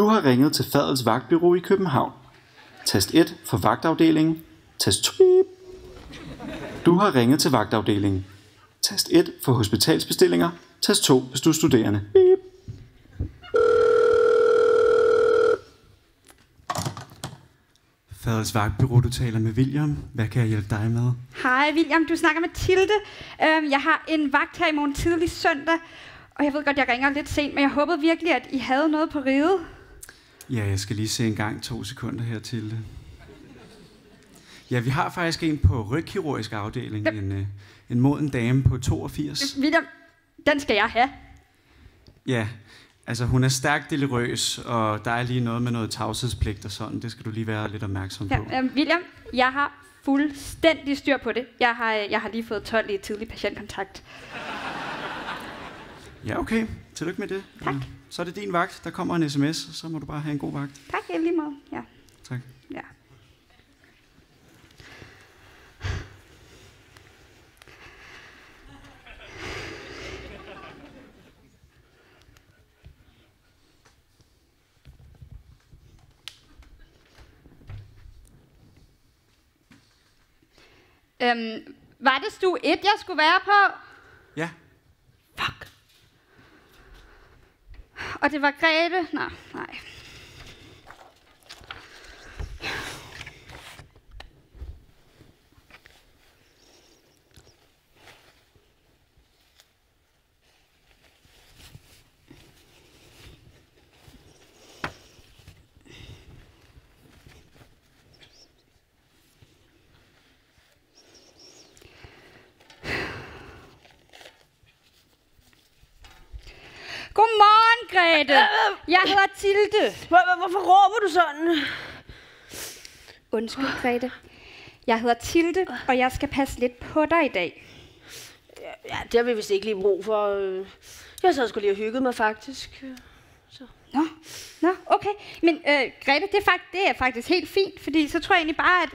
Du har ringet til Fadels Vagtbyrå i København. Tast 1 for vagtafdelingen. Tast 2. Du har ringet til vagtafdelingen. Tast 1 for hospitalsbestillinger. Tast 2, hvis du er studerende. Beep. Fadels Vagtbyrå, du taler med William. Hvad kan jeg hjælpe dig med? Hej William, du snakker med Tilde. Øhm, jeg har en vagt her i morgen tidlig søndag, og jeg ved godt, jeg ringer lidt sent, men jeg håbede virkelig, at I havde noget på riget. Ja, jeg skal lige se en gang to sekunder her til det. Ja, vi har faktisk en på rygkirurgisk afdeling. Yep. En, øh, en moden dame på 82. William, den skal jeg have. Ja, altså hun er stærkt delirøs, og der er lige noget med noget tavshedspligt og sådan. Det skal du lige være lidt opmærksom på. Ja, øhm, William, jeg har fuldstændig styr på det. Jeg har, øh, jeg har lige fået 12 i tidlig patientkontakt. Ja, okay. Tillykke med det. Tak. Og Så er det din vagt. Der kommer en sms, så må du bare have en god vagt. Tak, i lige måde. Ja, Tak. ja. Øhm, var det stue 1, jeg skulle være på? Ja, Og det var Grete? Nå, nej. Grete. Jeg hedder Tilde. Hvor, hvorfor råber du sådan? Undskyld, Grete. Jeg hedder Tilde, og jeg skal passe lidt på dig i dag. Ja, det har vi vist ikke lige brug for. Jeg sad sgu lige og hyggede mig, faktisk. Nå, Nå okay. Men øh, Grete, det er, fakt, det er faktisk helt fint, fordi så tror jeg egentlig bare, at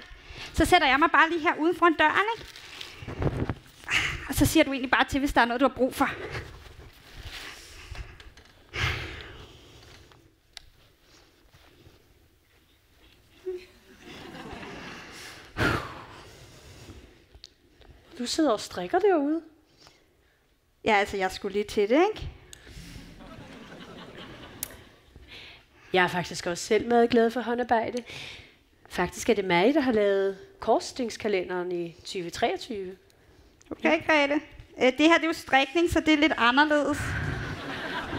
så sætter jeg mig bare lige her uden foran døren, ikke? Og så siger du egentlig bare til, hvis der er noget, du har brug for. Du sidder og strikker derude. Ja, altså, jeg skulle lige til det, ikke? Jeg er faktisk også selv meget glad for håndarbejde. Faktisk er det mig, der har lavet korsstingskalenderen i 2023. Okay, Grete. Øh, det her, det er jo strikning, så det er lidt anderledes.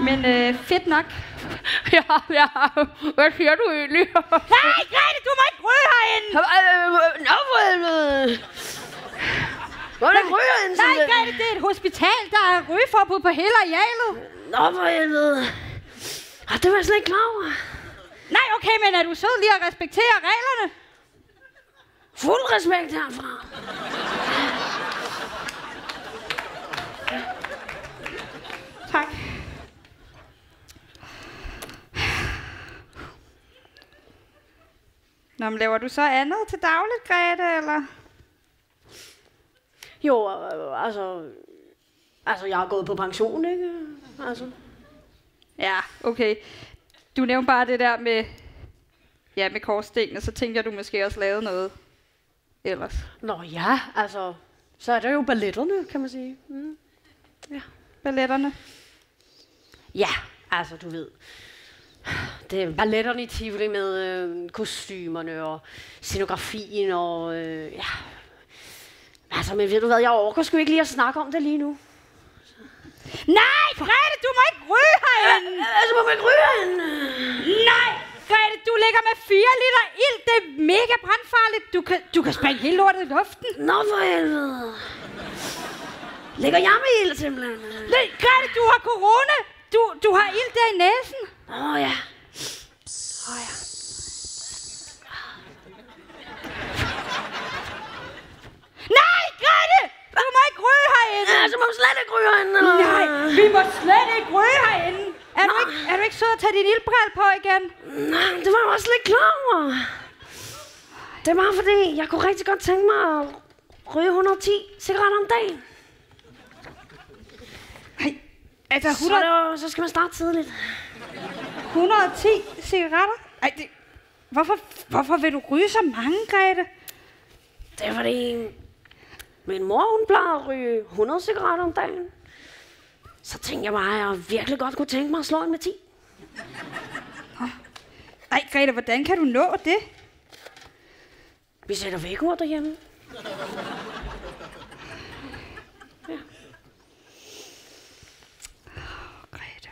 Men øh, fedt nok. Ja, ja. Hvad siger du egentlig? Nej, Grete, du må ikke ryge herinde! Nå, for helvede. Hvordan ryger en Nej, sådan Grete, det er et hospital, der er rygeforbud på hele arealet. Nå, for helvede. Ah, det var jeg slet ikke klar over. Nej, okay, men er du sød lige at respektere reglerne? Fuld respekt herfra. Tak. Nå, men laver du så andet til dagligt, Grete, eller? Jo, øh, altså... Altså, jeg er gået på pension, ikke? Altså. Ja, okay. Du nævnte bare det der med, ja, med korsstenene, så tænkte jeg, du måske også lavede noget ellers. Nå ja, altså... Så er der jo balletterne, kan man sige. Mm. Balletterne. Ja, altså, du ved. Det er balletterne i Tivoli med øh, kostymerne og scenografien og... Øh, ja. Altså, men ved du hvad, jeg overgår sgu ikke lige at snakke om det lige nu. Nej, Grete, du må ikke ryge herinde! Altså, må ikke ryge herinde? Nej, Grete, du ligger med 4 liter ild. Det er mega brandfarligt. Du kan, du kan springe hele lortet i luften. Nå, for helvede. Ligger jeg med ild simpelthen? Nej, Grete, du har corona. Du, du har ild der i næsen. Åh, oh, ja. Åh, oh, ja. Nej, Grete! Du må ikke ryge herinde. Ja, så må man slet ikke ryge herinde. eller? Nej, vi må slet ikke ryge herinde. Er du, ikke, er du ikke sød at tage din ildbrille på igen? Nej, det var jeg også lidt klar over. Det bare fordi, jeg kunne rigtig godt tænke mig at ryge 110 cigaretter om dagen. Nej, altså Så, 100, er det jo, så skal man starte tidligt. 110 cigaretter? Ej, det... Hvorfor, hvorfor vil du ryge så mange, Grete? Det er fordi, min mor hun plejer at ryge 100 cigaretter om dagen. Så tænkte jeg bare, at jeg virkelig godt kunne tænke mig at slå en med 10. Ej, Grete, hvordan kan du nå det? Vi sætter vækord derhjemme. Grete.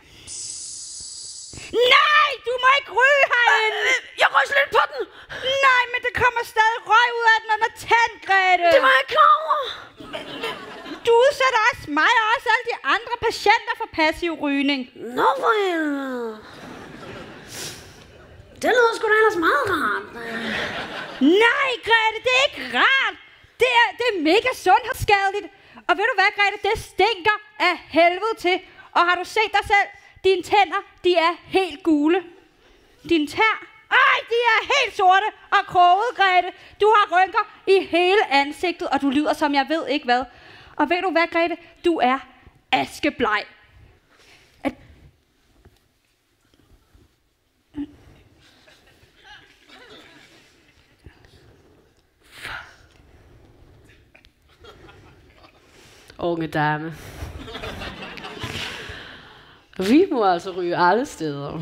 Nej, du må ikke ryge herinde! Jeg røg lidt på den! Nej, men det kommer stadig røg ud af den under tand, Grete! Det var jeg klar! Du udsætter også mig og også alle de andre patienter for passiv rygning. Nå, for helvede. Det lyder sgu da ellers meget rart. Nej, Grete, det er ikke rart. Det er, det er mega sundhedsskadeligt. Og ved du hvad, Grete, det stinker af helvede til. Og har du set dig selv? Dine tænder, de er helt gule. Dine tær, ej, de er helt sorte og kroget, Grete. Du har rynker i hele ansigtet, og du lyder som jeg ved ikke hvad. Og ved du hvad, Grete? Du er askebleg. At... Unge dame. Vi må altså ryge alle steder.